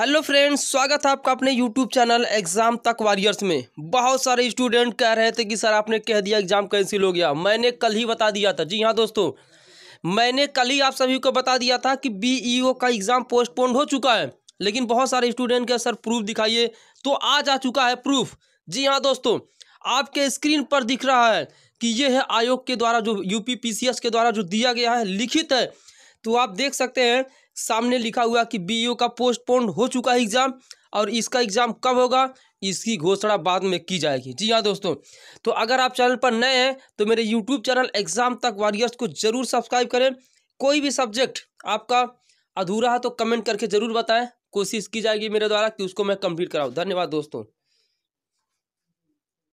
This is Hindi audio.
हेलो फ्रेंड्स, स्वागत है आपका अपने यूट्यूब चैनल एग्ज़ाम तक वॉरियर्स में। बहुत सारे स्टूडेंट कह रहे थे कि सर आपने कह दिया एग्ज़ाम कैंसिल हो गया। मैंने कल ही बता दिया था। जी हाँ दोस्तों, मैंने कल ही आप सभी को बता दिया था कि बीईओ का एग्ज़ाम पोस्टपोन्ड हो चुका है। लेकिन बहुत सारे स्टूडेंट के सर प्रूफ दिखाइए तो आज आ चुका है प्रूफ। जी हाँ दोस्तों, आपके स्क्रीन पर दिख रहा है कि ये है आयोग के द्वारा जो यूपी पीसीएस के द्वारा जो दिया गया है, लिखित है। तो आप देख सकते हैं, सामने लिखा हुआ कि बीईओ का पोस्टपोन हो चुका है एग्ज़ाम और इसका एग्ज़ाम कब होगा, इसकी घोषणा बाद में की जाएगी। जी हाँ दोस्तों तो अगर आप चैनल पर नए हैं तो मेरे यूट्यूब चैनल एग्ज़ाम तक वॉरियर्स को ज़रूर सब्सक्राइब करें। कोई भी सब्जेक्ट आपका अधूरा है तो कमेंट करके ज़रूर बताएँ। कोशिश की जाएगी मेरे द्वारा कि उसको मैं कंप्लीट कराऊँ। धन्यवाद दोस्तों।